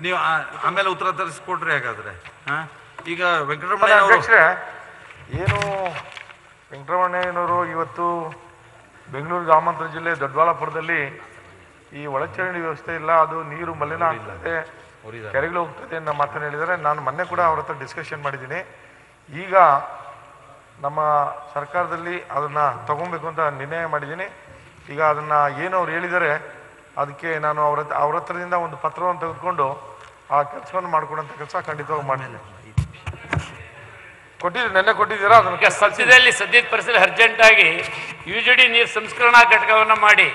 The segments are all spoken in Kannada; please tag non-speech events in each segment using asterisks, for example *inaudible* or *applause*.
ನೀವು ಆಮೇಲೆ ಉತ್ತರ ತರಿಸ್ಕೊಡ್ರಿ ಹಾಗಾದ್ರೆ. ಹಾ? ಈಗ ವೆಂಕಟರಮಣ ಅಧ್ಯಕ್ಷರೇ ಏನು ವೆಂಕಟರಮಣಯ್ಯನವರು ಇವತ್ತು ಬೆಂಗಳೂರು ಗ್ರಾಮಾಂತರ ಜಿಲ್ಲೆ ದೊಡ್ಡಬಳ್ಳಾಪುರದಲ್ಲಿ ಈ ಒಳಚರಂಡಿ ವ್ಯವಸ್ಥೆ ಇಲ್ಲ ಅದು ನೀರು ಮಲಿನ ಆಗ್ತದೆ ಕೆರೆಗಳು ಹೋಗ್ತದೆ ಅನ್ನೋ ಮಾತನ್ನು ಹೇಳಿದರೆ ನಾನು ಮೊನ್ನೆ ಕೂಡ ಅವ್ರ ಹತ್ರ ಡಿಸ್ಕಷನ್ ಮಾಡಿದ್ದೀನಿ. ಈಗ ನಮ್ಮ ಸರ್ಕಾರದಲ್ಲಿ ಅದನ್ನು ತಗೊಬೇಕು ಅಂತ ನಿರ್ಣಯ ಮಾಡಿದ್ದೀನಿ. ಈಗ ಅದನ್ನು ಏನು ಅವ್ರು ಹೇಳಿದ್ದಾರೆ ಅದಕ್ಕೆ ನಾನು ಅವ್ರ ಅವ್ರ ಹತ್ರದಿಂದ ಒಂದು ಪತ್ರವನ್ನು ತೆಗೆದುಕೊಂಡು ಆ ಕೆಲಸವನ್ನು ಮಾಡ್ಕೊಡೋಂಥ ಕೆಲಸ ಖಂಡಿತವಾಗಿ ಮಾಡಿಲ್ಲ ಕೊಟ್ಟಿದ್ದೀರಿ ನೆನ್ನೆ ಕೊಟ್ಟಿದ್ದೀರಾ? ಅದನ್ನು ಈಗ ಸದ್ಯದಲ್ಲಿ ಸದ್ಯದ ಪರಿಸ್ಥಿತಿ ಅರ್ಜೆಂಟ್ ಆಗಿ ಯು ಜಿ ಡಿ ನೀರು ಸಂಸ್ಕರಣಾ ಘಟಕವನ್ನು ಮಾಡಿ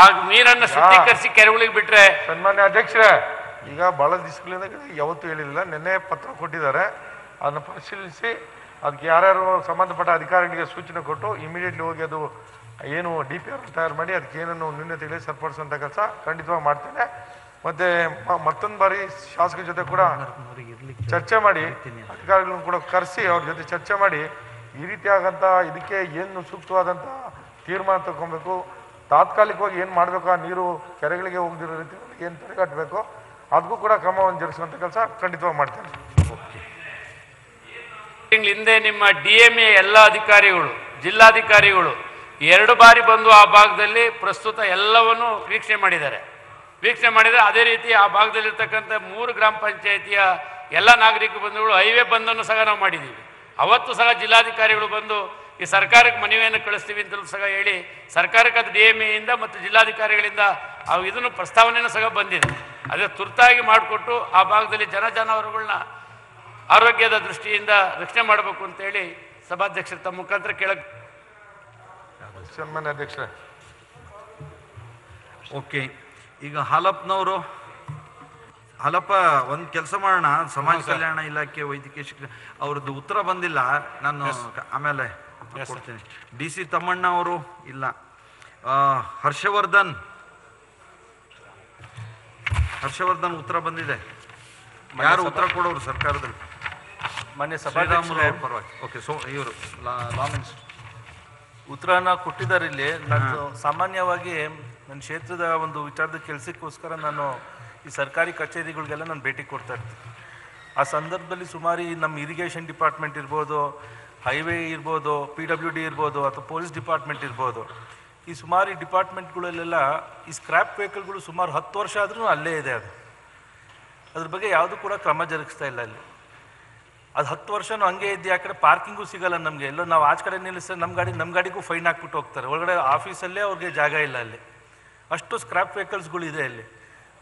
ಆ ನೀರನ್ನು ಶುದ್ಧೀಕರಿಸಿ ಕೆರೆಗಳಿಗೆ ಬಿಟ್ಟರೆ ಸನ್ಮಾನ್ಯ ಅಧ್ಯಕ್ಷರೇ ಈಗ ಭಾಳ ದಿವಸಗಳಿಂದ ಯಾವತ್ತೂ ಹೇಳಿಲ್ಲ ನೆನ್ನೆ ಪತ್ರ ಕೊಟ್ಟಿದ್ದಾರೆ. ಅದನ್ನು ಪರಿಶೀಲಿಸಿ ಅದಕ್ಕೆ ಯಾರ್ಯಾರು ಸಂಬಂಧಪಟ್ಟ ಅಧಿಕಾರಿಗಳಿಗೆ ಸೂಚನೆ ಕೊಟ್ಟು ಇಮಿಡಿಯೇಟ್ಲಿ ಹೋಗಿ ಅದು ಏನು ಡಿ ಪಿ ಆರ್ ತಯಾರು ಮಾಡಿ ಅದಕ್ಕೆ ಏನನ್ನು ನ್ಯೂನತೆಗಳಿ ಸರಿಪಡಿಸುವಂಥ ಕೆಲಸ ಖಂಡಿತವಾಗಿ ಮಾಡ್ತೇನೆ. ಮತ್ತೆ ಮತ್ತೊಂದು ಬಾರಿ ಶಾಸಕರ ಜೊತೆ ಕೂಡ ಚರ್ಚೆ ಮಾಡಿ, ಅಧಿಕಾರಿಗಳನ್ನು ಕೂಡ ಕರೆಸಿ ಅವ್ರ ಜೊತೆ ಚರ್ಚೆ ಮಾಡಿ, ಈ ರೀತಿಯಾದಂಥ ಇದಕ್ಕೆ ಏನು ಸೂಕ್ತವಾದಂಥ ತೀರ್ಮಾನ ತಗೊಬೇಕು ತಾತ್ಕಾಲಿಕವಾಗಿ ಏನು ಮಾಡಬೇಕು, ನೀರು ಕೆರೆಗಳಿಗೆ ಹೋಗದಿರೋ ರೀತಿ ಏನು ತಡೆಗಟ್ಟಬೇಕು ಅದಕ್ಕೂ ಕೂಡ ಕ್ರಮವನ್ನು ಜರುಗಿಸುವಂಥ ಕೆಲಸ ಖಂಡಿತವಾಗಿ ಮಾಡ್ತೇನೆ. ಹಿಂದೆ ನಿಮ್ಮ ಡಿ ಎಂ ಎ ಎಲ್ಲ ಅಧಿಕಾರಿಗಳು, ಜಿಲ್ಲಾಧಿಕಾರಿಗಳು ಎರಡು ಬಾರಿ ಬಂದು ಆ ಭಾಗದಲ್ಲಿ ಪ್ರಸ್ತುತ ಎಲ್ಲವನ್ನು ವೀಕ್ಷಣೆ ಮಾಡಿದ್ದಾರೆ. ವೀಕ್ಷಣೆ ಮಾಡಿದರೆ ಅದೇ ರೀತಿ ಆ ಭಾಗದಲ್ಲಿರ್ತಕ್ಕಂಥ ಮೂರು ಗ್ರಾಮ ಪಂಚಾಯಿತಿಯ ಎಲ್ಲ ನಾಗರಿಕ ಬಂಧುಗಳು ಹೈವೇ ಬಂದನ್ನು ಸಹ ನಾವು ಮಾಡಿದ್ದೀವಿ. ಅವತ್ತು ಸಹ ಜಿಲ್ಲಾಧಿಕಾರಿಗಳು ಬಂದು ಈ ಸರ್ಕಾರಕ್ಕೆ ಮನವಿಯನ್ನು ಕಳಿಸ್ತೀವಿ ಅಂತಲೂ ಸಹ ಹೇಳಿ ಸರ್ಕಾರಕ್ಕೆ ಅದು ಡಿ ಎಂ ಎಯಿಂದ ಮತ್ತು ಜಿಲ್ಲಾಧಿಕಾರಿಗಳಿಂದ ಆ ಇದನ್ನು ಪ್ರಸ್ತಾವನೆಯನ್ನು ಸಹ ಬಂದಿದೆ. ಅದೇ ತುರ್ತಾಗಿ ಮಾಡಿಕೊಟ್ಟು ಆ ಭಾಗದಲ್ಲಿ ಜನ ಜಾನುವಾರುಗಳನ್ನ ಆರೋಗ್ಯದ ದೃಷ್ಟಿಯಿಂದ ರಕ್ಷಣೆ ಮಾಡಬೇಕು ಅಂತೇಳಿ ಸಭಾಧ್ಯಕ್ಷರ ತಮ್ಮ ಮುಖಾಂತರ ಕೇಳಕ್ ಸನ್ಮಾನ್ಯ ಅಧ್ಯಕ್ಷರೇ. ಓಕೆ ಈಗ ಹಾಲಪ್ಪನವರು ಹಾಲಪ್ಪ ಒಂದು ಕೆಲಸ ಮಾಡೋಣ ಸಮಾಜ ಕಲ್ಯಾಣ ಇಲಾಖೆ ವೈದ್ಯಕೀಯ ಶಿಕ್ಷಣ ಅವ್ರದ್ದು ಉತ್ತರ ಬಂದಿಲ್ಲ ನಾನು ಆಮೇಲೆ ಕೊಡ್ತೀನಿ. ಡಿ ಸಿ ತಮ್ಮಣ್ಣ ಅವರು ಇಲ್ಲ. ಹರ್ಷವರ್ಧನ್. ಹರ್ಷವರ್ಧನ್ ಉತ್ತರ ಬಂದಿದೆ. ಯಾರು ಉತ್ತರ ಕೊಡೋರು ಸರ್ಕಾರದಲ್ಲಿ? ಸಭಾಧ್ಯಕ್ಷರೇ ಪರವಾಗಿ. ಓಕೆ ಸೊ ಇವರು ಲಾ ಮಿನಿಸ್ಟರ್. ಉತ್ತರನ ಕೊಟ್ಟಿದ್ದಾರೆ ಇಲ್ಲಿ ನಾನು ಸಾಮಾನ್ಯವಾಗಿ ನನ್ನ ಕ್ಷೇತ್ರದ ಒಂದು ವಿಚಾರದ ಕೆಲಸಕ್ಕೋಸ್ಕರ ನಾನು ಈ ಸರ್ಕಾರಿ ಕಚೇರಿಗಳಿಗೆಲ್ಲ ನಾನು ಭೇಟಿ ಕೊಡ್ತಾ ಇರ್ತೀನಿ. ಆ ಸಂದರ್ಭದಲ್ಲಿ ಸುಮಾರು ನಮ್ಮ ಇರಿಗೇಷನ್ ಡಿಪಾರ್ಟ್ಮೆಂಟ್ ಇರ್ಬೋದು ಹೈವೇ ಇರ್ಬೋದು ಪಿ ಡಬ್ಲ್ಯೂ ಡಿ ಇರ್ಬೋದು, ಅಥವಾ ಪೊಲೀಸ್ ಡಿಪಾರ್ಟ್ಮೆಂಟ್ ಇರ್ಬೋದು. ಈ ಸುಮಾರು ಡಿಪಾರ್ಟ್ಮೆಂಟ್ಗಳಲ್ಲೆಲ್ಲ ಈ ಸ್ಕ್ರ್ಯಾಪ್ ವೆಹಿಕಲ್ಗಳು ಸುಮಾರು ಹತ್ತು ವರ್ಷ ಆದರೂ ಅಲ್ಲೇ ಇದೆ ಅದು. ಅದ್ರ ಬಗ್ಗೆ ಯಾವುದೂ ಕೂಡ ಕ್ರಮ ಜರುಗಿಸ್ತಾ ಇಲ್ಲ ಅಲ್ಲಿ. ಅದು ಹತ್ತು ವರ್ಷನೂ ಹಂಗೆ ಇದ್ದು. ಯಾಕಂದ್ರೆ ಪಾರ್ಕಿಂಗು ಸಿಗಲ್ಲ ನಮಗೆ. ಎಲ್ಲೋ ನಾವು ಆಚೆ ಕಡೆ ನಿಲ್ಲಿಸಿದ್ರೆ ನಮ್ಮ ಗಾಡಿ ನಮ್ಮ ಗಾಡಿಗೂ ಫೈನ್ ಹಾಕ್ಬಿಟ್ಟು ಹೋಗ್ತಾರೆ. ಒಳಗಡೆ ಆಫೀಸಲ್ಲೇ ಅವ್ರಿಗೆ ಜಾಗ ಇಲ್ಲ ಅಲ್ಲಿ. ಅಷ್ಟು ಸ್ಕ್ರಾಪ್ ವೆಹಿಕಲ್ಸ್ಗಳಿದೆ ಅಲ್ಲಿ.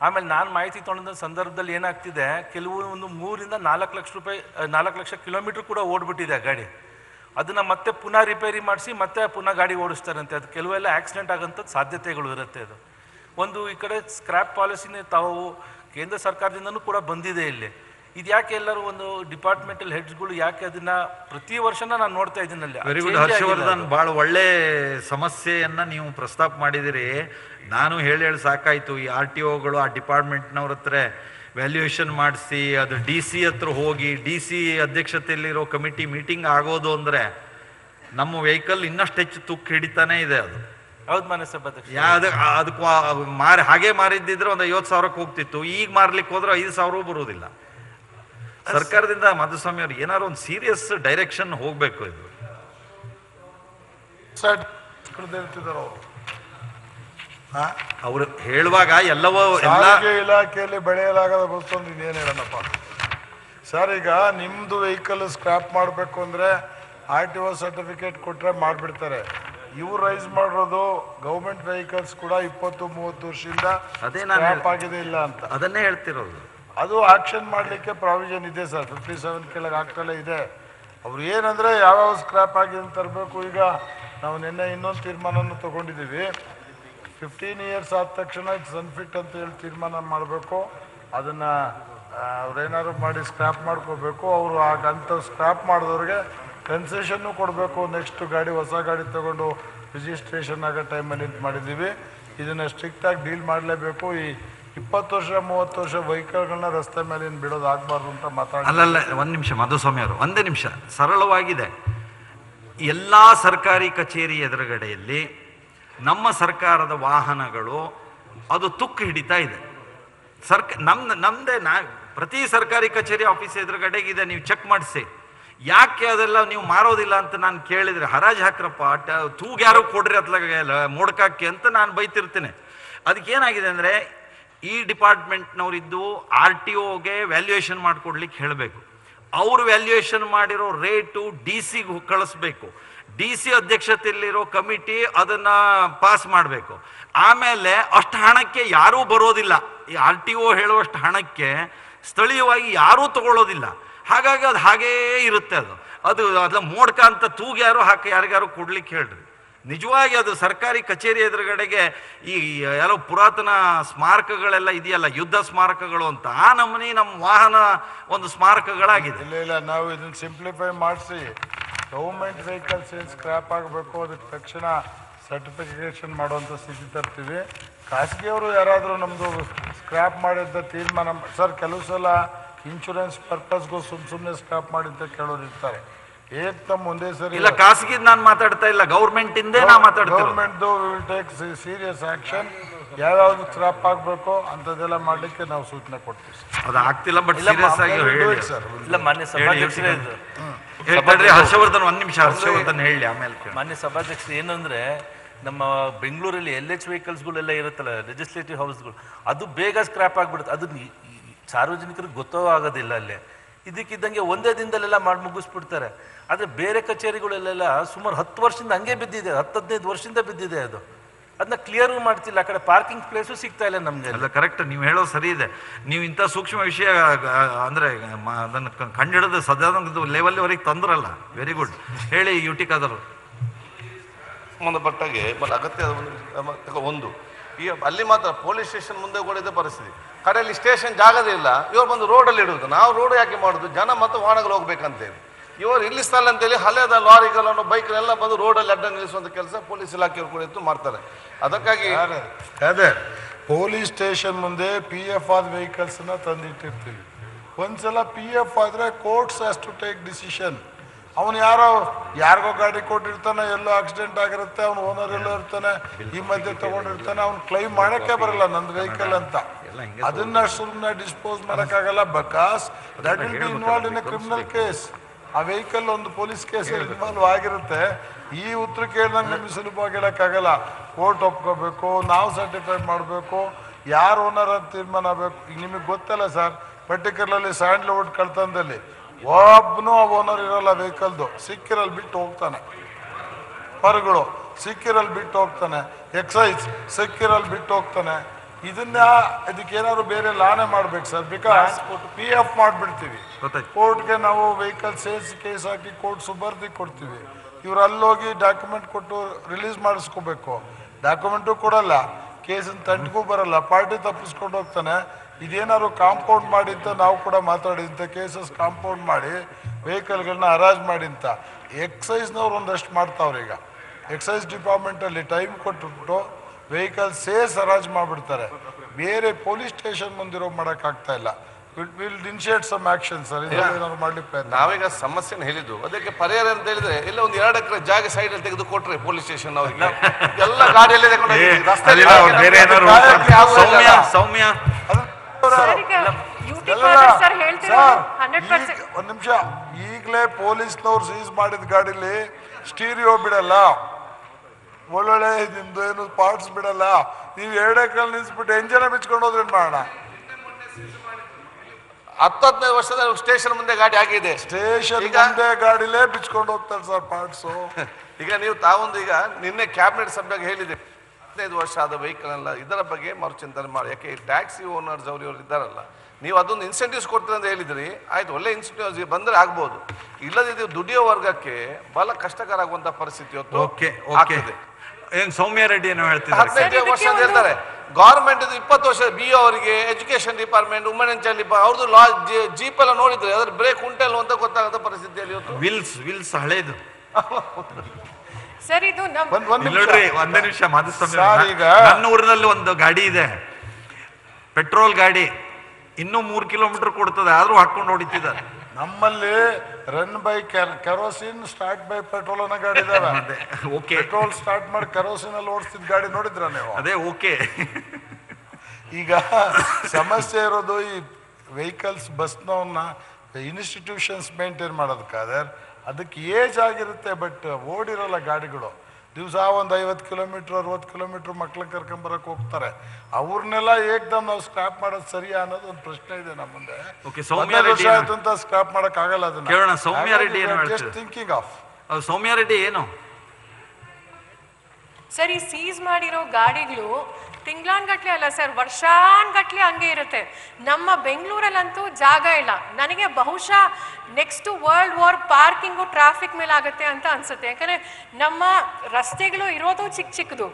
ಆಮೇಲೆ ನಾನು ಮಾಹಿತಿ ತೊಗೊಂಡ ಸಂದರ್ಭದಲ್ಲಿ ಏನಾಗ್ತಿದೆ, ಕೆಲವು ಒಂದು ಮೂರಿಂದ ನಾಲ್ಕು ಲಕ್ಷ ರೂಪಾಯಿ ನಾಲ್ಕು ಲಕ್ಷ ಕಿಲೋಮೀಟ್ರ್ ಕೂಡ ಓಡ್ಬಿಟ್ಟಿದೆ ಆ ಗಾಡಿ. ಅದನ್ನು ಮತ್ತೆ ಪುನಃ ರಿಪೇರಿ ಮಾಡಿಸಿ, ಮತ್ತೆ ಪುನಃ ಗಾಡಿ ಓಡಿಸ್ತಾರಂತೆ. ಅದು ಕೆಲವೆಲ್ಲ ಆಕ್ಸಿಡೆಂಟ್ ಆಗೋಂಥದ್ದು ಸಾಧ್ಯತೆಗಳು ಇರುತ್ತೆ ಅದು. ಒಂದು ಈ ಕಡೆ ಸ್ಕ್ರಾಪ್ ಪಾಲಿಸಿನೇ ತಾವು ಕೇಂದ್ರ ಸರ್ಕಾರದಿಂದನೂ ಕೂಡ ಬಂದಿದೆ ಇಲ್ಲಿ. ಇದು ಯಾಕೆ ಎಲ್ಲರೂ ಒಂದು ಡಿಪಾರ್ಟ್ಮೆಂಟಲ್ ಹೆಡ್ಸ್ಗಳು ಯಾಕೆ ಅದನ್ನ ಪ್ರತಿ ವರ್ಷನ ನಾನು ನೋಡ್ತಾ ಇದ್ದೀನಿ ಅಲ್ಲಿ? Very good Harshavardhan. ಭಾಳ ಒಳ್ಳೆ ಸಮಸ್ಯೆಯನ್ನ ನೀವು ಪ್ರಸ್ತಾಪ ಮಾಡಿದಿರಿ ನಾನು ಹೇಳಿ ಹೇಳಿ ಸಾಕಾಯ್ತು. ಈ ಆರ್ ಟಿ ಒಗಳು ಆ ಡಿಪಾರ್ಟ್ಮೆಂಟ್ನವ್ರ ಹತ್ರ ವ್ಯಾಲ್ಯೂಯೇಷನ್ ಮಾಡಿಸಿ ಅದು ಡಿ ಸಿ ಹತ್ರ ಹೋಗಿ ಡಿ ಸಿ ಅಧ್ಯಕ್ಷತೆಯಲ್ಲಿರೋ ಕಮಿಟಿ ಮೀಟಿಂಗ್ ಆಗೋದು ಅಂದ್ರೆ ನಮ್ಮ ವೆಹಿಕಲ್ ಇನ್ನಷ್ಟು ಹೆಚ್ಚು ತುಕ್ಕು ಹಿಡಿತಾನೆ ಇದೆ ಅದು. ಹೌದು ಮನೆ ಅದಕ್ಕೆ ಮಾರಿ ಹಾಗೆ ಮಾರಿದ್ದಿದ್ರೆ ಒಂದು ಐವತ್ತು ಸಾವಿರಕ್ಕೆ ಹೋಗ್ತಿತ್ತು. ಈಗ ಮಾರ್ಲಿಕ್ಕೆ ಹೋದ್ರೆ ಐದು ಸಾವಿರ ಬರುವುದಿಲ್ಲ. ಸರ್ಕಾರದಿಂದ ಮಾಧುಸ್ವಾಮಿ ಅವರು ಏನಾದ್ರು ಒಂದು ಸೀರಿಯಸ್ ಡೈರೆಕ್ಷನ್ ಹೋಗ್ಬೇಕು ಇದು. ಅವರು? ಅವ್ರು ಹೇಳುವಾಗ ಎಲ್ಲವೋ ಸಾರಿಗೆ ಇಲಾಖೆಯಲ್ಲಿ ಬೆಳೆಯಲಾಗದ ಗೊತ್ತೊಂದು ಹೇಳೋಣಪ್ಪ. ಸರ್ ಈಗ ನಿಮ್ಮದು ವೆಹಿಕಲ್ ಸ್ಕ್ರಾಪ್ ಮಾಡಬೇಕು ಅಂದರೆ ಆರ್ ಟಿ ಒ ಸರ್ಟಿಫಿಕೇಟ್ ಕೊಟ್ಟರೆ ಮಾಡಿಬಿಡ್ತಾರೆ. ಇವ್ರು ರೈಸ್ ಮಾಡಿರೋದು ಗೌರ್ಮೆಂಟ್ ವೆಹಿಕಲ್ಸ್ ಕೂಡ ಇಪ್ಪತ್ತು ಮೂವತ್ತು ವರ್ಷದಿಂದ ಅದೇ ಸ್ಕ್ರಾಪ್ ಆಗಿದೆ ಇಲ್ಲ ಅಂತ. ಅದನ್ನೇ ಹೇಳ್ತಿರೋದು. ಅದು ಆಕ್ಷನ್ ಮಾಡಲಿಕ್ಕೆ ಪ್ರಾವಿಷನ್ ಇದೆ ಸರ್. ಫಿಫ್ಟಿ ಸೆವೆನ್ ಕೆಳಗೆ ಆಗ್ತಲೇ ಇದೆ. ಅವ್ರು ಏನಂದರೆ ಯಾವ್ಯಾವ ಸ್ಕ್ರಾಪ್ ಆಗಿದೆ ಅಂತ ತರಬೇಕು ಈಗ ನಾವು ನಿನ್ನೆ ಇನ್ನೊಂದು ತೀರ್ಮಾನವನ್ನು ತಗೊಂಡಿದ್ದೀವಿ. ಫಿಫ್ಟೀನ್ ಇಯರ್ಸ್ ಆದ ತಕ್ಷಣ ಸನ್ಫಿಟ್ ಅಂತ ಹೇಳಿ ತೀರ್ಮಾನ ಮಾಡಬೇಕು. ಅದನ್ನು ಅವ್ರೇನಾದ್ರು ಮಾಡಿ ಸ್ಕ್ರಾಪ್ ಮಾಡ್ಕೋಬೇಕು. ಅವರು ಆಗಂತ ಸ್ಕ್ರಾಪ್ ಮಾಡಿದವ್ರಿಗೆ ಕನ್ಸೆಷನ್ನು ಕೊಡಬೇಕು. ನೆಕ್ಸ್ಟ್ ಗಾಡಿ, ಹೊಸ ಗಾಡಿ ತಗೊಂಡು ರಿಜಿಸ್ಟ್ರೇಷನ್ ಆಗೋ ಟೈಮಲ್ಲಿ ಇದು ಮಾಡಿದ್ದೀವಿ. ಇದನ್ನು ಸ್ಟ್ರಿಕ್ಟಾಗಿ ಡೀಲ್ ಮಾಡಲೇಬೇಕು. ಈ ಇಪ್ಪತ್ತು ವರ್ಷ, ಮೂವತ್ತು ವರ್ಷ ವೆಹಿಕಲ್ಗಳನ್ನ ರಸ್ತೆ ಮೇಲೆ ಏನು ಬಿಡೋದು ಆಗಬಾರ್ದು ಅಂತ ಮಾತಾಡ ಅಲ್ಲಲ್ಲ, ಒಂದು ನಿಮಿಷ, ಮಧುಸ್ವಾಮಿ ಅವರು, ಒಂದೇ ನಿಮಿಷ. ಸರಳವಾಗಿದೆ. ಎಲ್ಲ ಸರ್ಕಾರಿ ಕಚೇರಿ ಎದುರುಗಡೆಯಲ್ಲಿ ನಮ್ಮ ಸರ್ಕಾರದ ವಾಹನಗಳು ಅದು ತುಕ್ಕು ಹಿಡಿತಾ ಇದೆ. ಸರ್ಕ ನಮ್ಮ ನಮ್ಮದೇ ನಾ, ಪ್ರತಿ ಸರ್ಕಾರಿ ಕಚೇರಿ ಆಫೀಸ್ ಎದುರುಗಡೆಗಿದೆ, ನೀವು ಚೆಕ್ ಮಾಡಿಸಿ. ಯಾಕೆ ಅದೆಲ್ಲ ನೀವು ಮಾರೋದಿಲ್ಲ ಅಂತ ನಾನು ಕೇಳಿದ್ರೆ, ಹರಾಜ್ ಹಾಕ್ರಪ್ಪ ತೂಗ್ಯಾರು ತೂಗ್ ಯಾರು ಕೊಡ್ರಿ ಅತ್ಲಾಗ ಮೋಡ್ಕಾಕಿ ಅಂತ ನಾನು ಬೈತಿರ್ತೀನಿ. ಅದಕ್ಕೆ ಏನಾಗಿದೆ ಅಂದರೆ ಈ ಡಿಪಾರ್ಟ್ಮೆಂಟ್ನವರಿದ್ದು ಆರ್ ಟಿ ಒಗೆ ವ್ಯಾಲ್ಯೂಯೇಷನ್ ಮಾಡಿಕೊಡ್ಲಿಕ್ಕೆ ಹೇಳಬೇಕು. ಅವರು ವ್ಯಾಲ್ಯೂಯೇಷನ್ ಮಾಡಿರೋ ರೇಟು ಡಿ ಸಿಗೆ ಕಳಿಸ್ಬೇಕು. ಡಿ ಸಿ ಅಧ್ಯಕ್ಷತೆಯಲ್ಲಿರೋ ಕಮಿಟಿ ಅದನ್ನು ಪಾಸ್ ಮಾಡಬೇಕು. ಆಮೇಲೆ ಅಷ್ಟು ಹಣಕ್ಕೆ ಯಾರೂ ಬರೋದಿಲ್ಲ. ಈ ಆರ್ ಟಿ ಒ ಹೇಳುವಷ್ಟು ಹಣಕ್ಕೆ ಸ್ಥಳೀಯವಾಗಿ ಯಾರೂ ತಗೊಳ್ಳೋದಿಲ್ಲ. ಹಾಗಾಗಿ ಅದು ಹಾಗೇ ಇರುತ್ತೆ ಅದು. ಅದು ಅದ ಮೋಡ್ಕ ಅಂತ ತೂಗ್ಯಾರು ಹಾಕಿ ಯಾರಿಗಾರು ಕೊಡ್ಲಿಕ್ಕೆ ಹೇಳ್ರಿ. ನಿಜವಾಗಿ ಅದು ಸರ್ಕಾರಿ ಕಚೇರಿ ಎದುರುಗಡೆಗೆ ಈ ಯಾರೋ ಪುರಾತನ ಸ್ಮಾರಕಗಳೆಲ್ಲ ಇದೆಯಲ್ಲ, ಯುದ್ಧ ಸ್ಮಾರಕಗಳು ಅಂತ, ಆ ನಮೂನಿ ನಮ್ಮ ವಾಹನ ಒಂದು ಸ್ಮಾರಕಗಳಾಗಿದೆ. ಇಲ್ಲ ಇಲ್ಲ, ನಾವು ಇದನ್ನ ಸಿಂಪ್ಲಿಫೈ ಮಾಡಿಸಿ. ಗೌರ್ಮೆಂಟ್ ವೆಹಿಕಲ್ಸ್ ಏನು ಸ್ಕ್ರ್ಯಾಪ್ ಆಗಬೇಕು, ಅದಕ್ಕೆ ತಕ್ಷಣ ಸರ್ಟಿಫಿಕೇಶನ್ ಮಾಡುವಂಥ ಸ್ಥಿತಿ ತರ್ತೀವಿ. ಖಾಸಗಿಯವರು ಯಾರಾದರೂ ನಮ್ಮದು ಸ್ಕ್ರ್ಯಾಪ್ ಮಾಡಿದ್ದ ತೀರ್ಮಾನ ಸರ್, ಕೆಲವು ಸಲ ಇನ್ಶೂರೆನ್ಸ್ ಪರ್ಪಸ್ಗೂ ಸುಮ್ಮ ಸುಮ್ಮನೆ ಸ್ಕ್ರ್ಯಾಪ್ ಮಾಡಿದ್ದ ಕೇಳೋರು ಇರ್ತಾರೆ. ಏಕ್ ತಮ್ಮ ಒಂದೇ ಸರಿ ಇಲ್ಲ ಖಾಸಗಿ ನಾನು ಮಾತಾಡ್ತಾ ಇಲ್ಲ ಗೌರ್ಮೆಂಟ್ ಇಂದೇ ನಾ ಮಾತಾಡ್ತೀನಿ ವಿಲ್ ಟೇಕ್ ಸೀರಿಯಸ್ ಆಕ್ಷನ್ ಯಾವ್ಯಾವ್ದು ಸ್ಕ್ರಾಪ್ ಆಗಬೇಕು ಅಂಥದ್ದೆಲ್ಲ ಮಾಡ್ಲಿಕ್ಕೆ ನಾವು ಸೂಚನೆ ಕೊಡ್ತೀವಿ ಸರ್ ಅದು ಆಗ್ತಿಲ್ಲ ಬಟ್ ಸೀರಿಯಸ್ ಆಗಿ ಹೇಳಿ. ಸರ್ ಇಲ್ಲ ಮಾನ್ಯ ಸಭಾಧ್ಯಕ್ಷರೇ ಇದು. ಹೇಳ್ತಾರೆ ಹರ್ಷವರ್ಧನ್ ಒಂದ್ ನಿಮಿಷ ಹರ್ಷವರ್ಧನ್ ಹೇಳಿ ಆಮೇಲೆ. ಮಾನ್ಯ ಸಭಾಧ್ಯಕ್ಷರು ಏನು ಅಂದರೆ ನಮ್ಮ ಬೆಂಗಳೂರಲ್ಲಿ ಎಲ್ ಎಚ್ ವೆಹಿಕಲ್ಸ್ಗಳೆಲ್ಲ ಇರುತ್ತಲ್ಲ ಲೆಜಿಸ್ಲೇಟಿವ್ ಹೌಸ್ಗಳು ಅದು ಬೇಗ ಸ್ಕ್ರಾಪ್ ಆಗಿಬಿಡುತ್ತೆ. ಅದು ಸಾರ್ವಜನಿಕರಿಗೆ ಗೊತ್ತೋ ಆಗೋದಿಲ್ಲ ಅಲ್ಲೇ. ಇದಕ್ಕಿದ್ದಂಗೆ ಒಂದೇ ದಿನದಲ್ಲೆಲ್ಲ ಮಾಡಿ ಮುಗಿಸ್ಬಿಡ್ತಾರೆ. ಆದರೆ ಬೇರೆ ಕಚೇರಿಗಳಲ್ಲೆಲ್ಲ ಸುಮಾರು ಹತ್ತು ವರ್ಷದಿಂದ ಹಂಗೆ ಬಿದ್ದಿದೆ ಹತ್ತು ಹದಿನೈದು ವರ್ಷದಿಂದ ಬಿದ್ದಿದೆ ಅದು. ಅದನ್ನ ಕ್ಲಿಯರ್ ಮಾಡ್ತಿಲ್ಲ ಆ ಕಡೆ ಪಾರ್ಕಿಂಗ್ ಪ್ಲೇಸು ಸಿಗ್ತಾ ಇಲ್ಲ ನಮಗೆ. ಅಲ್ಲ ಕರೆಕ್ಟ್ ನೀವು ಹೇಳೋ ಸರಿ ಇದೆ. ನೀವು ಇಂಥ ಸೂಕ್ಷ್ಮ ವಿಷಯ ಅಂದರೆ ಅದನ್ನು ಮ- ಅದನ್ನ ಕ- ಕಂಡಿಡಿದು ಸದನದ ಲೆವೆಲ್ವರೆಗೆ ತಂದ್ರಲ್ಲ. ವೆರಿ ಗುಡ್ ಹೇಳಿ ಯುಟಿಕಾದರು ಸಂಬಂಧಪಟ್ಟಾಗೆ ಬಟ್ ಅಗತ್ಯ ಒಂದು ಈಗ ಈ ಅಲ್ಲಿ ಮಾತ್ರ ಪೊಲೀಸ್ ಸ್ಟೇಷನ್ ಮುಂದೆ ಕೂಡ ಇದೆ ಪರಿಸ್ಥಿತಿ. ಕಡೆಯಲ್ಲಿ ಸ್ಟೇಷನ್ ಜಾಗದೇ ಇಲ್ಲ. ಇವ್ರು ಬಂದು ರೋಡಲ್ಲಿ ಇಡುವುದು ನಾವು ರೋಡ್ ಯಾಕೆ ಮಾಡೋದು? ಜನ ಮತ್ತು ವಾಹನಗಳು ಹೋಗ್ಬೇಕಂತೇಳಿ. ಇವರು ಇಲ್ಲಿ ಸ್ಥಳ ಅಂತೇಳಿ ಹಳೆಯದ ಲಾರಿಗಳನ್ನು ಬೈಕ್ನೆಲ್ಲ ಬಂದು ರೋಡಲ್ಲಿ ಅಡ್ಡ ನಿಲ್ಲಿಸುವಂಥ ಕೆಲಸ ಪೊಲೀಸ್ ಇಲಾಖೆಯವರು ಕೂಡ ಇತ್ತು ಮಾಡ್ತಾರೆ. ಅದಕ್ಕಾಗಿ ಅದೇ ಪೊಲೀಸ್ ಸ್ಟೇಷನ್ ಮುಂದೆ ಪಿ ಎಫ್ ಆದ ವೆಹಿಕಲ್ಸನ್ನ ತಂದಿಟ್ಟಿರ್ತೀವಿ. ಒಂದ್ಸಲ ಪಿ ಎಫ್ ಆದರೆ courts has to take decision ಅವನು ಯಾರೋ ಯಾರಿಗೋ ಗಾಡಿ ಕೊಟ್ಟಿರ್ತಾನೆ ಎಲ್ಲೋ ಆಕ್ಸಿಡೆಂಟ್ ಆಗಿರುತ್ತೆ ಅವ್ನು ಓನರ್ ಎಲ್ಲೋ ಇರ್ತಾನೆ ಈ ಮಧ್ಯೆ ತಗೊಂಡಿರ್ತಾನೆ ಅವ್ನು ಕ್ಲೈಮ್ ಮಾಡಕ್ಕೆ ಬರಲ್ಲ ನಂದು ವೆಹಿಕಲ್ ಅಂತ. ಅದನ್ನ ಸುಮ್ಮನೆ ಡಿಸ್ಪೋಸ್ ಮಾಡೋಕ್ಕಾಗಲ್ಲ because that will be involve in a criminal case ಆ ವೆಹಿಕಲ್ ಒಂದು ಪೊಲೀಸ್ ಕೇಸ್ ಇನ್ವಾಲ್ವ್ ಆಗಿರುತ್ತೆ. ಈ ಉತ್ತರ ಕೇಳಿದಂಗೆ ನಿಮಗೆ ಸುಲಭವಾಗಿ ಹೇಳೋಕ್ಕಾಗಲ್ಲ ಕೋರ್ಟ್ ಒಪ್ಕೋಬೇಕು, ನಾವು ಸರ್ಟಿಫೈ ಮಾಡಬೇಕು, ಯಾರು ಓನರ್ ಅಂತ ತೀರ್ಮಾನ ಆಗಬೇಕು. ನಿಮಗೆ ಗೊತ್ತಲ್ಲ ಸರ್ ಪರ್ಟಿಕ್ಯುಲರ್ಲಿ ಸ್ಯಾಂಡ್ಲ್ವುಡ್ ಕಳ್ತನದಲ್ಲಿ. ಒಬ್ಬನೂ ಆ ಓನರ್ ಇರೋಲ್ಲ ವೆಹಿಕಲ್ದು ಸಿಕ್ಕಿರಲ್ಲಿ ಬಿಟ್ಟು ಹೋಗ್ತಾನೆ. ಪರ್ಗಳು ಸಿಕ್ಕಿರಲ್ಲಿ ಬಿಟ್ಟು ಹೋಗ್ತಾನೆ. ಎಕ್ಸೈಸ್ ಸಿಕ್ಕಿರಲ್ಲಿ ಬಿಟ್ಟು ಹೋಗ್ತಾನೆ. ಇದನ್ನ ಇದಕ್ಕೆ ಏನಾದ್ರು ಬೇರೆ ಲಾನೆ ಮಾಡ್ಬೇಕು ಸರ್ ಬಿಕಾಸ್ ಪಿ ಎಫ್ ಮಾಡಿಬಿಡ್ತೀವಿ. ಕೋರ್ಟ್ಗೆ ನಾವು ವೆಹಿಕಲ್ ಸೇಲ್ಸ್ ಕೇಸ್ ಹಾಕಿ ಕೋರ್ಟ್ ಸುಬರ್ದಿ ಕೊಡ್ತೀವಿ. ಇವ್ರು ಅಲ್ಲೋಗಿ ಡಾಕ್ಯುಮೆಂಟ್ ಕೊಟ್ಟು ರಿಲೀಸ್ ಮಾಡಿಸ್ಕೋಬೇಕು. ಡಾಕ್ಯುಮೆಂಟು ಕೊಡಲ್ಲ. ಕೇಸಿನ ತಂಟಿಗೂ ಬರಲ್ಲ. ಪಾರ್ಟಿ ತಪ್ಪಿಸ್ಕೊಂಡು ಹೋಗ್ತಾನೆ. ಇದೇನಾದ್ರು ಕಾಂಪೌಂಡ್ ಮಾಡಿ ಅಂತ ನಾವು ಕೂಡ ಮಾತಾಡಿದಂಥ ಕೇಸಸ್ ಕಾಂಪೌಂಡ್ ಮಾಡಿ ವೆಹಿಕಲ್ಗಳನ್ನ ಹರಾಜ್ ಮಾಡಿ ಅಂತ. ಎಕ್ಸೈಸ್ನವ್ರು ಒಂದಷ್ಟು ಮಾಡ್ತಾವ್ರೀಗ. ಈಗ ಎಕ್ಸೈಸ್ ಡಿಪಾರ್ಟ್ಮೆಂಟಲ್ಲಿ ಟೈಮ್ ಕೊಟ್ಬಿಟ್ಟು ವೆಹಿಕಲ್ ಸೇಸ್ ಹರಾಜ್ ಮಾಡಿಬಿಡ್ತಾರೆ. ಬೇರೆ ಪೊಲೀಸ್ ಸ್ಟೇಷನ್ ಮುಂದಿರೋ ಮಾಡೋಕ್ಕಾಗ್ತಾ ಇಲ್ಲ. Will initiate some action sir ಏನಾದ್ರು ಮಾಡ್ಲಿಕ್ಕೆ ಪ್ರಯತ್ನ. ನಾವೀಗ ಸಮಸ್ಯೆನ ಹೇಳಿದ್ದು. ಅದಕ್ಕೆ ಪರಿಹಾರ ಅಂತ ಹೇಳಿದ್ರೆ ಇಲ್ಲ ಒಂದು ಎರಡು ಎಕರೆ ಜಾಗ ಸೈಡ್ ಅಲ್ಲಿ ತೆಗೆದು ಕೊಟ್ರೆ ಪೊಲೀಸ್ ಸ್ಟೇಷನ್ ಅವರಿಗೆ. ಎಲ್ಲ ಗಾಡಿಯಲ್ಲಿ ಒಂದ್ ನಿಮಿಷ. ಈಗಲೇ ಪೊಲೀಸ್ನವ್ರು ಸೀಸ್ ಮಾಡಿದ ಗಾಡಿಲಿ ಸ್ಟೀರಿಯೋ ಬಿಡಲ್ಲ ಒಳ್ಳೊಳ್ಳೆ ನಿಮ್ದು ಏನು ಪಾರ್ಟ್ಸ್ ಬಿಡಲ್ಲ. ನೀವು ಎರಡೇ ಎಕರೆ ನಿಲ್ಸ್ಬಿಟ್ಟು ಎಂಜನ ಬಿಚ್ಕೊಂಡು ಹೋದ್ರೆ ಏನ್ ಮಾಡೋಣ? ವರ್ಷದ ಸ್ಟೇಷನ್ ಮುಂದೆ ಗಾಡಿ ಆಗಿದೆ. ಸ್ಟೇಷನ್ ಮುಂದೆ ಗಾಡಿಲೇ ಬಿಚ್ಕೊಂಡು ಹೋಗ್ತಾರೆ ಸರ್ ಪಾರ್ಟ್ಸು. *laughs* ಈಗ ನೀವು ತಾವೊಂದು ಈಗ ನಿನ್ನೆ ಕ್ಯಾಬಿನೆಟ್ ಸಭೆಗೆ ಹೇಳಿದೆ. ಹದಿನೈದು ವರ್ಷ ಆದ ವೆಹಿಕಲ್ ಎಲ್ಲ ಇದರ ಬಗ್ಗೆ ಮರುಚಿಂತನೆ ಮಾಡಿ. ಯಾಕೆ ಟ್ಯಾಕ್ಸಿ ಓನರ್ಸ್ ಅವರು ಇವರು ಇದ್ದಾರಲ್ಲ ನೀವು ಅದೊಂದು ಇನ್ಸೆಂಟಿವ್ಸ್ ಕೊಡ್ತೀರಿ ಅಂತ ಹೇಳಿದ್ರಿ. ಆಯ್ತು ಒಳ್ಳೆ ಇನ್ಸೆಂಟಿವ್ಸ್ ಬಂದ್ರೆ ಆಗ್ಬೋದು. ಇಲ್ಲದಿದ್ದು ದುಡಿಯೋ ವರ್ಗಕ್ಕೆ ಬಹಳ ಕಷ್ಟಕರ ಆಗುವಂತ ಪರಿಸ್ಥಿತಿ ಹೊತ್ತು ಓಕೆ ಓಕೆ ಆಗ್ತದೆ. ಏನ್ ಸೌಮ್ಯ ರೆಡ್ಡಿ ಏನೋ ಹೇಳ್ತಿದ್ದಾರೆ? ಹದಿನೈದು ವರ್ಷ ಅಂತ ಹೇಳ್ತಾರೆ. ಗೌರ್ಮೆಂಟ್ ಇಪ್ಪತ್ತು ವರ್ಷ ಬಿ ಅವರಿಗೆ education department women and child depart ಅವ್ರದ್ದು ಲಾ ಜೀಪ್ ಎಲ್ಲ ನೋಡಿದ್ರೆ ಅದ್ರ ಬ್ರೇಕ್ ಉಂಟಲ್ಲ ಅಂತ ಗೊತ್ತಾಗದ ಪರಿಸ್ಥಿತಿಯಲ್ಲಿ ಇವತ್ತು. ವಿಲ್ಸ್ ವಿಲ್ಸ್ ಹಳೇದು. ಸರ್ ಇದು ನೋಡ್ರಿ ಒಂದೇ ನಿಮಿಷ ಮಾಧುಸ್ವಾಮಿ ಈಗ- ನನ್ನ ಊರಿನಲ್ಲಿ ಒಂದು ಗಾಡಿ ಇದೆ. ಪೆಟ್ರೋಲ್ ಗಾಡಿ. ಇನ್ನೂ ಮೂರು ಕಿಲೋಮೀಟರ್ ಕೊಡ್ತದೆ ಆದ್ರೂ ಹಾಕೊಂಡು ಹೊಡಿತಿದ್ದಾರೆ. ನಮ್ಮಲ್ಲಿ run by kerosene start by petrol ಅನ್ನೋ ಗಾಡಿ ಇದಾವೆ. ಓಕೆ ಪೆಟ್ರೋಲ್ ಸ್ಟಾರ್ಟ್ ಮಾಡಿ ಕೆರೋಸಿನ್ ಅಲ್ಲಿ ಓಡಿಸ್ತಿದ್ ಗಾಡಿ ನೋಡಿದ್ರ ನೀವು? ಅದೇ ಓಕೆ ಈಗ ಸಮಸ್ಯೆ ಇರೋದು ಈ ವೆಹಿಕಲ್ಸ್ ಬಸ್ನವನ್ನ ಇನ್ಸ್ಟಿಟ್ಯೂಷನ್ಸ್ ಮೇಂಟೈನ್ ಮಾಡೋದಕ್ಕಾದ್ರೆ ಅದಕ್ಕೆ ಏಜ್ ಆಗಿರುತ್ತೆ ಬಟ್ ಓಡಿರೋಲ್ಲ ಗಾಡಿಗಳು. ದಿವಸ ಒಂದು ಐವತ್ತು ಕಿಲೋಮೀಟ್ರ್ ಅರವತ್ತು ಕಿಲೋಮೀಟ್ರ್ ಮಕ್ಳನ್ನ ಕರ್ಕೊಂಬರಕ್ಕೆ ಹೋಗ್ತಾರೆ. ಅವ್ರನ್ನೆಲ್ಲ ಏಕ್ದಮ್ ನಾವು ಸ್ಕ್ರಾಪ್ ಮಾಡೋದು ಸರಿಯಾ ಅನ್ನೋದು ಒಂದು ಪ್ರಶ್ನೆ ಇದೆ ನಮ್ಮ ಮುಂದೆ. ವರ್ಷ ಆಯ್ತು ಅಂತ ಸ್ಕ್ರಾಪ್ ಮಾಡಕ್ ಆಗಲ್ಲ ಅದನ್ನ. ಕೇಳೋಣ, ಸೌಮ್ಯ ರೆಡ್ಡಿ ಏನು just? Thinking of Soumya Reddy ಏನು? ಸರಿ ಸೀಸ್ ಮಾಡಿರೋ ಗಾಡಿಗಳು ತಿಂಗ್ಳಾನ್ಗಟ್ಲೆ ಅಲ್ಲ ಸರ್ ವರ್ಷಾನ್ಗಟ್ಲೆ ಹಂಗೆ ಇರುತ್ತೆ. ನಮ್ಮ ಬೆಂಗಳೂರಲ್ಲಂತೂ ಜಾಗ ಇಲ್ಲ. ನನಗೆ ಬಹುಶಃ next world war parking traffic ಮೇಲೆ ಆಗುತ್ತೆ ಅಂತ ಅನ್ಸುತ್ತೆ. ಯಾಕಂದ್ರೆ ನಮ್ಮ ರಸ್ತೆಗಳು ಇರೋದು ಚಿಕ್ಕ ಚಿಕ್ಕದು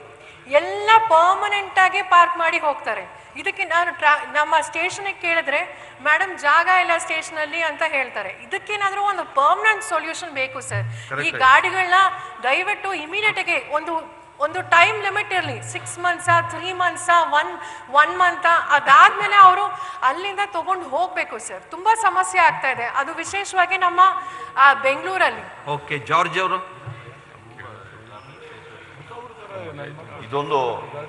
ಎಲ್ಲ ಪರ್ಮನೆಂಟ್ ಆಗಿ ಪಾರ್ಕ್ ಮಾಡಿ ಹೋಗ್ತಾರೆ. ಇದಕ್ಕೆ ನಾನು ಟ್ರಾ ನಮ್ಮ ಸ್ಟೇಷನ್ಗೆ ಕೇಳಿದ್ರೆ ಮೇಡಮ್ ಜಾಗ ಇಲ್ಲ ಸ್ಟೇಷನ್ ಅಲ್ಲಿ ಅಂತ ಹೇಳ್ತಾರೆ. ಇದಕ್ಕೇನಾದ್ರೂ ಒಂದು ಪರ್ಮನೆಂಟ್ ಸೊಲ್ಯೂಷನ್ ಬೇಕು ಸರ್ ಈ ಗಾಡಿಗಳನ್ನ ದಯವಿಟ್ಟು ಇಮಿಡಿಯೇಟ್ ಆಗಿ ಒಂದು ಒಂದು ಟೈಮ್ ಲಿಮಿಟ್ ಇರಲಿ. ಸಿಕ್ಸ್ ಮಂತ್ಸಾ ತ್ರೀ ಮಂತ್ಸಾ ಒನ್ ಒನ್ ಮಂತ ಅದಾದ್ಮೇಲೆ ಅವರು ಅಲ್ಲಿಂದ ತಗೊಂಡು ಹೋಗ್ಬೇಕು ಸರ್ ತುಂಬಾ ಸಮಸ್ಯೆ ಆಗ್ತಾ ಇದೆ. ಅದು ವಿಶೇಷವಾಗಿ ನಮ್ಮ ಆ, ಬೆಂಗಳೂರಲ್ಲಿ. ಓಕೆ ಜಾರ್ಜ್ ಅವರು? ಇದೊಂದು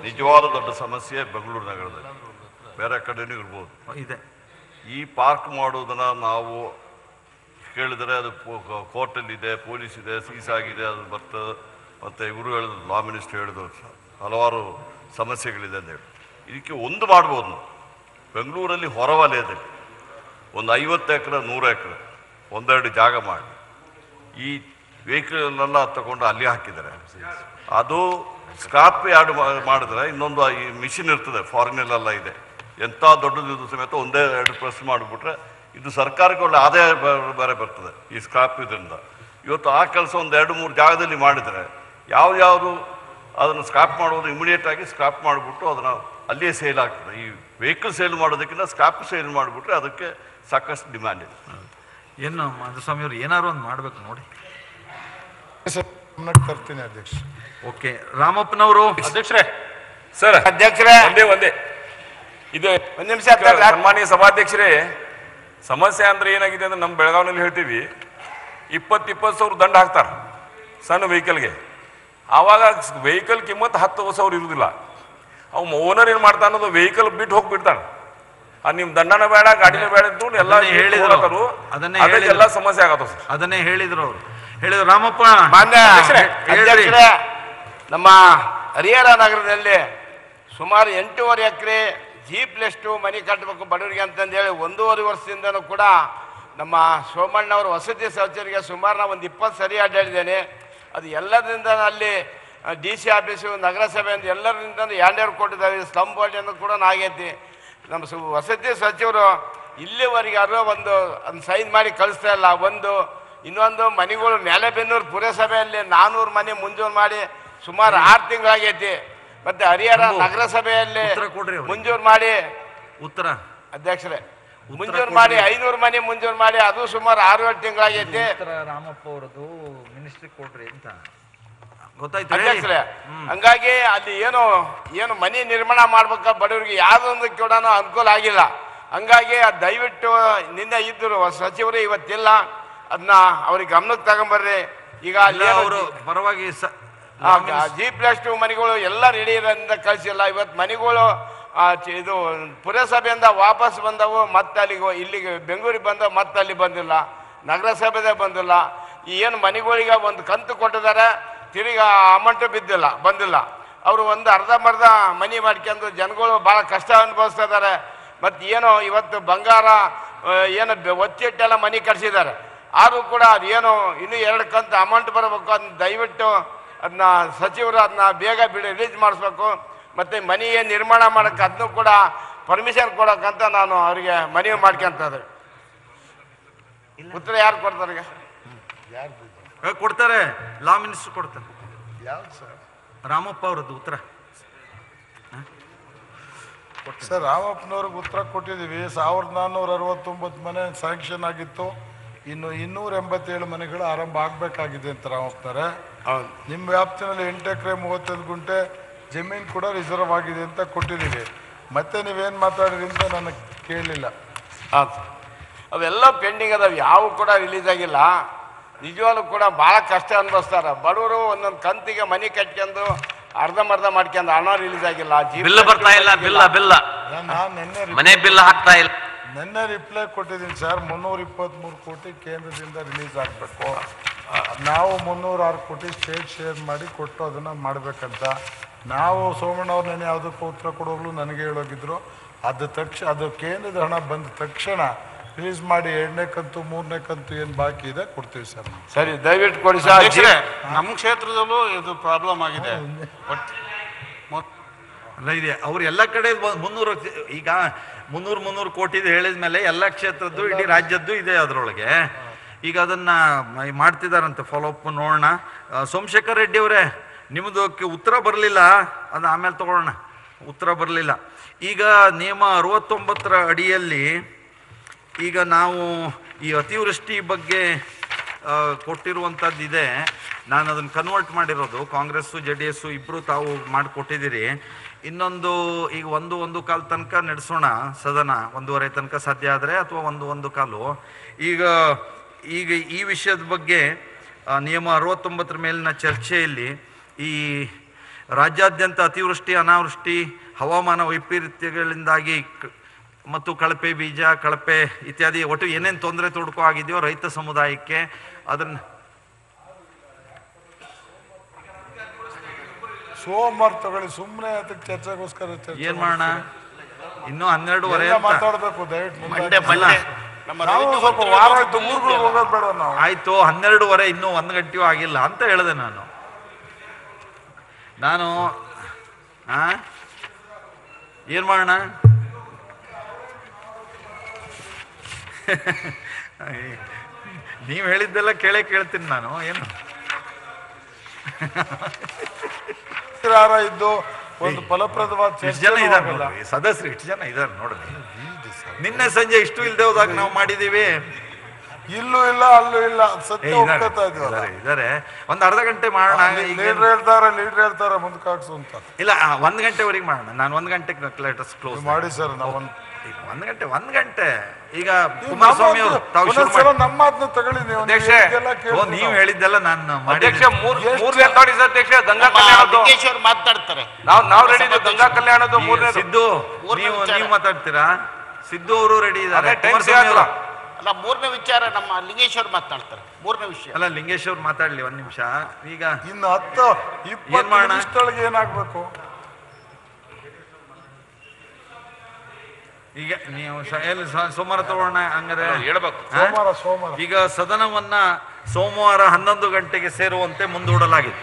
ನಿಜವಾದ ದೊಡ್ಡ ಸಮಸ್ಯೆ ಬೆಂಗಳೂರು ನಗರದಲ್ಲಿ. ಬೇರೆ ಕಡೆನೂ ಇರ್ಬೋದು. ಇದೆ. ಈ ಪಾರ್ಕ್ ಮಾಡೋದನ್ನ ನಾವು ಕೇಳಿದರೆ ಅದು ಕೋರ್ಟಲ್ಲಿದೆ ಪೊಲೀಸ್ ಇದೆ ಸೀಸ್ ಆಗಿದೆ ಅದು ಬರ್ತದೆ. ಮತ್ತು ಇವರು ಹೇಳಿದ್ರು ಲಾ ಮಿನಿಸ್ಟರ್ ಹೇಳಿದ್ರು ಹಲವಾರು ಸಮಸ್ಯೆಗಳಿದೆ ಅಂತ ಹೇಳಿ. ಇದಕ್ಕೆ ಒಂದು ಮಾಡ್ಬೋದು ನಾವು. ಬೆಂಗಳೂರಲ್ಲಿ ಹೊರವಲಯದಲ್ಲಿ ಒಂದು ಐವತ್ತು ಎಕರೆ, ನೂರು ಎಕರೆ, ಒಂದೆರಡು ಜಾಗ ಮಾಡಿ. ಈ ವೆಹಿಕಲ್ನೆಲ್ಲ ತಗೊಂಡು ಅಲ್ಲಿ ಹಾಕಿದ್ದಾರೆ. ಅದು ಸ್ಕ್ರಾಪ್ ಯಾರ್ಡ್ ಮಾಡಿದ್ರೆ ಇನ್ನೊಂದು ಈ ಮಿಷಿನ್ ಇರ್ತದೆ ಫಾರಿನಲ್ಲೆಲ್ಲ ಇದೆ. ಎಂಥ ದೊಡ್ಡದಿದ್ದು ಸಮೇತ ಒಂದೇ ಎರಡು ಪ್ರೆಸ್ ಮಾಡಿಬಿಟ್ರೆ ಇದು ಸರ್ಕಾರಕ್ಕೆ ಒಳ್ಳೆ ಆದಾಯ ಬೇರೆ ಬರ್ತದೆ ಈ ಸ್ಕ್ರಾಪ್ ಇದರಿಂದ. ಇವತ್ತು ಆ ಕೆಲಸ ಒಂದು ಎರಡು ಮೂರು ಜಾಗದಲ್ಲಿ ಮಾಡಿದರೆ ಯಾವ್ಯಾವುದು ಅದನ್ನು ಸ್ಕ್ರಾಪ್ ಮಾಡೋದು ಇಮಿಡಿಯೇಟ್ ಆಗಿ ಸ್ಕ್ರಾಪ್ ಮಾಡಿಬಿಟ್ಟು ಅದನ್ನು ಅಲ್ಲಿಯೇ ಸೇಲ್ ಆಗ್ತದೆ. ಈ ವೆಹಿಕಲ್ ಸೇಲ್ ಮಾಡೋದಕ್ಕಿಂತ ಸ್ಕ್ರಾಪ್ ಸೇಲ್ ಮಾಡಿಬಿಟ್ರೆ ಅದಕ್ಕೆ ಸಾಕಷ್ಟು ಡಿಮ್ಯಾಂಡ್ ಇದೆ. ಏನು ಮಾಧುಸ್ವಾಮಿಯವರು ಏನಾರು ಒಂದು ಮಾಡ್ಬೇಕು ನೋಡಿ. ತರ್ತೀನಿ ಅಧ್ಯಕ್ಷ. ಓಕೆ ರಾಮಪ್ಪನವರು. ಅಧ್ಯಕ್ಷರೇ ಸರ್ ಅಧ್ಯಕ್ಷರೇ. ಒಂದೇ ಒಂದೇ. ಇದು ಒಂದು ನಿಮಿಷ. ಸನ್ಮಾನ್ಯ ಸಭಾಧ್ಯಕ್ಷರೇ ಸಮಸ್ಯೆ ಅಂದ್ರೆ ಏನಾಗಿದೆ ಅಂದ್ರೆ ನಮ್ಮ ಬೆಳಗಾವಿನಲ್ಲಿ ಹೇಳ್ತೀವಿ. ಇಪ್ಪತ್ತು ಇಪ್ಪತ್ತು ಸಾವಿರ ದಂಡ ಹಾಕ್ತಾರೆ ಸಣ್ಣ ವೆಹಿಕಲ್ಗೆ ಆವಾಗ ವೆಹಿಕಲ್ ಕಿಮ್ಮತ್ತು ಹತ್ತು ಸಾವಿರ ಇರುವುದಿಲ್ಲ ಅವ್ ಓನರ್ ಏನು ಮಾಡ್ತಾನೆ ಅನ್ನೋದು ವೆಹಿಕಲ್ ಬಿಟ್ಟು ಹೋಗ್ಬಿಡ್ತಾನೆ ಆ ನಿಮ್ ದಂಡನ ಬೇಡ ಗಾಡಿನ ಬೇಡ ಅಂತ ಎಲ್ಲ ಹೇಳಿದ್ರು. ಅದನ್ನೇ ಹೇಳಿದ್ರು. ಎಲ್ಲ ಸಮಸ್ಯೆ ಆಗತ್ತ ಸರ್ ಅದನ್ನೇ ಹೇಳಿದ್ರು ಅವರು ಹೇಳಿದ್ರು ರಾಮಪ್ಪ ಮಾನ್ಯ. ನಮ್ಮ ಹರಿಹರ ನಗರದಲ್ಲಿ ಸುಮಾರು ಎಂಟೂವರೆ ಎಕರೆ ಜಿ ಪ್ಲಸ್ ಟು ಮನೆ ಕಟ್ಟಬೇಕು ಬಡವರಿಗೆ ಅಂತಂದೇಳಿ ಒಂದೂವರೆ ವರ್ಷದಿಂದನೂ ಕೂಡ ನಮ್ಮ ಸೋಮಣ್ಣವರು ವಸತಿ ಸಚಿವರಿಗೆ ಸುಮಾರು ನಾವು ಒಂದು ಇಪ್ಪತ್ತು ಸರಿ ಅಡ್ಡಾಡಿದ್ದೇನೆ ಅದು ಎಲ್ಲದರಿಂದ ಅಲ್ಲಿ ಡಿ ಸಿ ಆಫೀಸು ನಗರಸಭೆಯಿಂದ ಎಲ್ಲರಿಂದ ಎರಡೆರಡು ಕೊಟ್ಟಿದ್ದಾವೆ ಸ್ಲಮ್ ಅಂತ ಕೂಡ ಆಗೈತಿ ನಮ್ಮ ಸು ವಸತಿ ಸಚಿವರು ಇಲ್ಲಿವರೆಗೆ ಯಾರೋ ಒಂದು ಒಂದು ಸೈನ್ ಮಾಡಿ ಕಳಿಸ್ತಾ ಇಲ್ಲ. ಒಂದು ಇನ್ನೊಂದು ಮನೆಗಳು ಮ್ಯಾಲೆಬೆನ್ನೂರು ಪುರಸಭೆಯಲ್ಲಿ ನಾನೂರು ಮನೆ ಮುಂಜೂರು ಮಾಡಿ ಸುಮಾರು ಆರು ತಿಂಗಳಾಗೈತಿ. ಮತ್ತೆ ಹರಿಹರ ನಗರಸಭೆಯಲ್ಲಿ ಮುಂಜೂರು ಮಾಡಿ ಉತ್ತರ. ಅಧ್ಯಕ್ಷರೇ. ಮುಂಜೂರು ಮಾಡಿ ಐನೂರು ಮನೆ ಮುಂಜೂರು ಮಾಡಿ ಅದು ಸುಮಾರು ಆರು ಏಳು ತಿಂಗಳಾಗೈತಿ ರಾಮಪ್ಪ ಅವರದು ಮಿನಿಸ್ಟ್ರಿ ಕೊಡ್ರಿ ಅಂತ. ಗೊತ್ತಾಯ್ತು ಹಂಗಾಗಿ ಅಲ್ಲಿ ಏನು ಏನು ಮನೆ ನಿರ್ಮಾಣ ಮಾಡ್ಬೇಕ ಬಡವರಿಗೆ ಯಾವ್ದೊಂದು ಕೂಡ ಅನುಕೂಲ ಆಗಿಲ್ಲ. ಹಂಗಾಗಿ ಅದ್ ದಯವಿಟ್ಟು ನಿನ್ನೆ ಇದ್ದರು ಸಚಿವರು ಇವತ್ತಿಲ್ಲ. ಅದನ್ನ ಅವ್ರಿಗೆ ಗಮನಕ್ಕೆ ತಗೊಂಬರ್ರಿ. ಈಗ ಅಲ್ಲಿ ಅವರು ಪರವಾಗಿ ಸ- ಜಿ ಪ್ಲಸ್ ಟು ಮನೆಗಳು ಎಲ್ಲ ರೆಡಿ ಇರೋದ್ರಿಂದ ಕಳಿಸಿಲ್ಲ. ಇವತ್ತು ಮನೆಗಳು ಆ, ಇದು ಪುರಸಭೆಯಿಂದ ವಾಪಸ್ ಬಂದವು ಮತ್ತೆ ಅಲ್ಲಿಗೆ ಇಲ್ಲಿಗೆ ಬೆಂಗಳೂರಿಗೆ ಬಂದವು ಮತ್ತೆ ಅಲ್ಲಿ ಬಂದಿಲ್ಲ. ನಗರಸಭೆದೇ ಬಂದಿಲ್ಲ. ಏನು ಮನೆಗಳಿಗೆ ಒಂದು ಕಂತು ಕೊಟ್ಟಿದ್ದಾರೆ ತಿರುಗಿ ಅಮೌಂಟು ಬಿದ್ದಿಲ್ಲ ಬಂದಿಲ್ಲ. ಅವರು ಒಂದು ಅರ್ಧಂಬರ್ಧ ಮನೆ ಮಾಡ್ಕೊಂಡು ಜನಗಳು ಭಾಳ ಕಷ್ಟ ಅನುಭವಿಸ್ತಾ ಇದ್ದಾರೆ. ಮತ್ತು ಏನೋ ಇವತ್ತು ಬಂಗಾರ ಏನು ಒತ್ತಿಟ್ಟೆಲ್ಲ ಮನೆ ಕಟ್ಸಿದ್ದಾರೆ. ಆದರೂ ಕೂಡ ಅದು ಏನು ಇನ್ನೂ ಎರಡು ಕಂತು ಅಮೌಂಟ್ ಬರಬೇಕು ಅದನ್ನ ದಯವಿಟ್ಟು ಅದನ್ನ ಸಚಿವರು ಅದನ್ನ ಬೇಗ ಬಿಡಿ ರಿಲೀಸ್ ಮಾಡಿಸ್ಬೇಕು. ಮತ್ತು ಮನೆಯ ನಿರ್ಮಾಣ ಮಾಡೋಕ್ಕೆ ಅದನ್ನು ಕೂಡ ಪರ್ಮಿಷನ್ ಕೊಡೋಕ್ಕಂತ ನಾನು ಅವರಿಗೆ ಮನವಿ ಮಾಡ್ಕೊಂತದೆ ಉತ್ತರ ಯಾರು ಕೊಡ್ತಾರೆ ಕೊಡ್ತಾರೆ. ಲಾ ಮಿನಿಸ್ಟರ್ ಕೊಡ್ತಾರೆ. ರಾಮಪ್ಪ ಅವ್ರದ್ದು ಉತ್ತರ. ಸರ್ ರಾಮಪ್ಪನವ್ರಿಗೆ ಉತ್ತರ ಕೊಟ್ಟಿದ್ದೀವಿ. ಸಾವಿರದ ನಾನ್ನೂರ ಅರವತ್ತೊಂಬತ್ತು ಮನೆ ಸ್ಯಾಂಕ್ಷನ್ ಆಗಿತ್ತು. ಇನ್ನು ಇನ್ನೂರ ಎಂಬತ್ತೇಳು ಮನೆಗಳು ಆರಂಭ ಆಗಬೇಕಾಗಿದೆ ಅಂತ ರಾಮಪ್ಪನವರೇ. ನಿಮ್ಮ ವ್ಯಾಪ್ತಿನಲ್ಲಿ ಎಂಟು ಎಕರೆ ಮೂವತ್ತೈದು ಗುಂಟೆ ಜಮೀನು ಕೂಡ ರಿಸರ್ವ್ ಆಗಿದೆ ಅಂತ ಕೊಟ್ಟಿದ್ದೀವಿ. ಮತ್ತೆ ನೀವೇನು ಮಾತಾಡಿದ್ರಿ ಅಂತ ನನಗೆ ಕೇಳಲಿಲ್ಲ ಹಾಂ ಅವೆಲ್ಲ ಪೆಂಡಿಂಗ್ ಅದಾವೆ. ಯಾವ ಕೂಡ ರಿಲೀಸ್ ಆಗಿಲ್ಲ. ನಿಜವಾಗ್ಲೂ ಕೂಡ ಭಾಳ ಕಷ್ಟ ಅನುಭವಿಸ್ತಾರೆ. ಬಡವರು ಒಂದೊಂದು ಕಂತಿಗೆ ಮನೆ ಕಟ್ಕೊಂಡು ಅರ್ಧಂಬರ್ಧ ಮಾಡ್ಕೊಂಡು ಹಣ ರಿಲೀಸ್ ಆಗಿಲ್ಲ. ಜಿ ಬಿಲ್ ಬರ್ತಾ ಇಲ್ಲ ಬಿಲ್ಲ ಬಿಲ್ಲ. ನಾನು ನಿನ್ನೆ ಮನೆ ಬಿಲ್ ಹಾಕ್ತಾ ಇಲ್ಲ. ನಿನ್ನೆ ರಿಪ್ಲೈ ಕೊಟ್ಟಿದ್ದೀನಿ ಸರ್. ಮುನ್ನೂರ ಇಪ್ಪತ್ತ್ಮೂರು ಕೋಟಿ ಕೇಂದ್ರದಿಂದ ರಿಲೀಸ್ ಆಗಬೇಕು. ನಾವು ಮುನ್ನೂರಾರು ಕೋಟಿ ಸ್ಟೇಟ್ ಶೇರ್ ಮಾಡಿ ಕೊಟ್ಟು ಅದನ್ನು ಮಾಡಬೇಕಂತ. ನಾವು ಸೋಮಣ್ಣವ್ರು ನೆನೆ ಯಾವುದಕ್ಕೂ ಉತ್ತರ ಕೊಡೋಗ್ಲು ನನಗೆ ಹೇಳೋಗಿದ್ರು. ಅದು ತಕ್ಷಣ ಅದು ಕೇಂದ್ರದ ಹಣ ಬಂದ ತಕ್ಷಣ ರಿಲೀಸ್ ಮಾಡಿ ಎರಡನೇ ಕಂತು ಮೂರನೇ ಕಂತು ಏನು ಬಾಕಿ ಇದೆ ಕೊಡ್ತೀವಿ ಸರ್ ಸರಿ ದಯವಿಟ್ಟು ಕೊಡಿ ಸರ್. ನಮ್ಮ ಕ್ಷೇತ್ರದಲ್ಲೂ ಇದು ಪ್ರಾಬ್ಲಮ್ ಆಗಿದೆ. ಇದೆ. ಅವ್ರು ಎಲ್ಲ ಕಡೆ ಬ- ಮುನ್ನೂರು ಈಗ ಮುನ್ನೂರು ಮುನ್ನೂರು ಕೋಟಿದು ಹೇಳಿದ ಮೇಲೆ ಎಲ್ಲ ಕ್ಷೇತ್ರದ್ದು ಇಡೀ ರಾಜ್ಯದ್ದು ಇದೆ ಅದರೊಳಗೆ. ಈಗ ಅದನ್ನು ಮಾಡ್ತಿದ್ದಾರಂತೆ ಫಾಲೋಅಪ್ ಫಾಲೋ ಅಪ್ ನೋಡೋಣ. ಸೋಮಶೇಖರ್ ರೆಡ್ಡಿ ಅವರೇ ನಿಮ್ಮದು ಉತ್ತರ ಬರಲಿಲ್ಲ? ಅದು ಆಮೇಲೆ ತಗೊಳ್ಳೋಣ. ಉತ್ತರ ಬರಲಿಲ್ಲ. ಈಗ ನಿಯಮ ಅರವತ್ತೊಂಬತ್ತರ ಅಡಿಯಲ್ಲಿ ಈಗ ನಾವು ಈ ಅತಿವೃಷ್ಟಿ ಬಗ್ಗೆ ಕೊಟ್ಟಿರುವಂಥದ್ದಿದೆ ನಾನು ಅದನ್ನು ಕನ್ವರ್ಟ್ ಮಾಡಿರೋದು. ಕಾಂಗ್ರೆಸ್ಸು ಜೆ ಡಿ ಎಸ್ಸು ಇಬ್ಬರು ತಾವು ಮಾಡಿಕೊಟ್ಟಿದ್ದೀರಿ. ಇನ್ನೊಂದು ಈಗ ಒಂದು ಒಂದು ಕಾಲ ತನಕ ನಡೆಸೋಣ ಸದನ. ಒಂದೂವರೆ ತನಕ ಸಾಧ್ಯ ಆದರೆ ಅಥವಾ ಒಂದು ಒಂದು ಕಾಲು. ಈಗ ಈಗ ಈ ವಿಷಯದ ಬಗ್ಗೆ ನಿಯಮ ಅರವತ್ತೊಂಬತ್ತರ ಮೇಲಿನ ಚರ್ಚೆಯಲ್ಲಿ ಈ ರಾಜ್ಯಾದ್ಯಂತ ಅತಿವೃಷ್ಟಿ ಅನಾವೃಷ್ಟಿ ಹವಾಮಾನ ವೈಪರೀತ್ಯಗಳಿಂದಾಗಿ ಕ- ಮತ್ತು ಕಳಪೆ ಬೀಜ ಕಳಪೆ ಇತ್ಯಾದಿ ಒಟ್ಟು ಏನೇನು ತೊಂದರೆ ತೊಡಕು ಆಗಿದೆಯೋ ರೈತ ಸಮುದಾಯಕ್ಕೆ ಅದನ್ನು ಸೋಮವಾರ ತಗೊಳ್ಳಿ ಸುಮ್ಮನೆ ಅದಕ್ಕೆ ಚರ್ಚೆಗೋಸ್ಕರ ಏನು ಏನ್ ಮಾಡೋಣ? ಇನ್ನೂ ಹನ್ನೆರಡುವರೆ ಮಾತಾಡಬೇಕು ದಯವಿಟ್ಟು ಆಯ್ತು ಹನ್ನೆರಡುವರೆ ಇನ್ನೂ ಒಂದು ಗಂಟೆಯೂ ಆಗಿಲ್ಲ ಅಂತ ಹೇಳಿದೆ ನಾನು. ನಾನು ಆ? ಏನ್ ಮಾಡೋಣ? ನೀವು ಹೇಳಿದ್ದೆಲ್ಲ ಕೇಳೇ ಕೇಳ್ತೀನಿ ನಾನು ಏನು? ಇದ್ದು ಒಂದು ಫಲಪ್ರದವಾದ ಎಷ್ಟು ಚರ್ಚೆ ಜನ ಆಗಲ್ಲ. ಸದಸ್ಯರು ಇಷ್ಟು ಜನ ಇದ್ದಾರೆ ನೋಡ್ರಿ ನಿನ್ನೆ ಸಂಜೆ ಇಷ್ಟು ಇಲ್ದೇ ಹೋದಾಗ ನಾವು ಮಾಡಿದೀವಿ. ಇಲ್ಲೂ ಇಲ್ಲ ಅಲ್ಲೂ ಇಲ್ಲ. ಸತ್ಯ ಒಪ್ಕೋತಾ ಇದಾರೆ, ಒಂದ್ ಅರ್ಧ ಗಂಟೆ ಮಾಡೋಣ ಈಗ ಲೀಡರ್ ಹೇಳ್ತಾರೆ ಲೀಡರ್ ಹೇಳ್ತಾರೆ ಮುಂದಕ್ಕೆ ಹಾಕ್ಸು ಅಂತ. ಇಲ್ಲ ಒಂದ್ ಗಂಟೆವರೆಗೆ ಮಾಡೋಣ. ನಾನು ಒಂದ್ ಗಂಟೆ ಲೆಟರ್ಸ್ ಕ್ಲೋಸ್ ಮಾಡಿ ಸರ್ ನಾವು ಒಂದು ಒಂದ್ ಗಂಟೆ ಒಂದ್ ಗಂಟೆ. ಈಗ ಕುಮಾರಸ್ವಾಮಿ ಅವರು ತಾವು ಶುರು ಮಾಡಿ ನಮ್ಮ ಮಾತನ್ನ ತಗೊಳ್ಳಿ ನೀವು ಅಧ್ಯಕ್ಷೆ, ನೀವು ಹೇಳಿದ್ದೆಲ್ಲ ನಾನು ಅಧ್ಯಕ್ಷ ಮೂರನೇ ನೋಡಿ ಅಧ್ಯಕ್ಷ ಗಂಗಾ ಕಲ್ಯಾಣದ್ದು ಮಾತನಾಡ್ತಾರೆ ನಾವು ನಾವು ರೆಡಿ ಇದ್ದೀವಿ ಗಂಗಾ ಕಲ್ಯಾಣದ್ದು ಮೂರನೇ ಸಿದ್ದು ನೀವು ನೀವು ಮಾತಾಡ್ತೀರಾ? ಸಿದ್ದು ಅವರು ರೆಡಿ ಇದ್ದಾರೆ. ಅಲ್ಲ ಮೂರನೇ ವಿಚಾರ ನಮ್ಮ ಲಿಂಗೇಶ್ವರ್ ಮಾತಾಡ್ತಾರೆ. ಮಾತನಾಡ್ತಾರೆ ಮೂರನೇ ವಿಷಯ. ಅಲ್ಲ ಲಿಂಗೇಶ್ವರ್ ಮಾತಾಡ್ಲಿ ಒಂದ್ ನಿಮಿಷ. ಈಗ ಇನ್ನು ಹತ್ತು ಮಾಡೋಣ? ನಿಮಿಷದೊಳಗೆ ಏನಾಗ್ಬೇಕು? ಈಗ ನೀವು ಎಲ್ಲಿ ಸೋಮವಾರ ತಗೋಣ ಹಂಗಾದ್ರೆ? ಹೇಳ್ಬೇಕು. ಸೋಮವಾರ ಸೋಮವಾರ. ಈಗ ಸದನವನ್ನ ಸೋಮವಾರ ಹನ್ನೊಂದು ಗಂಟೆಗೆ ಸೇರುವಂತೆ ಮುಂದೂಡಲಾಗಿದೆ.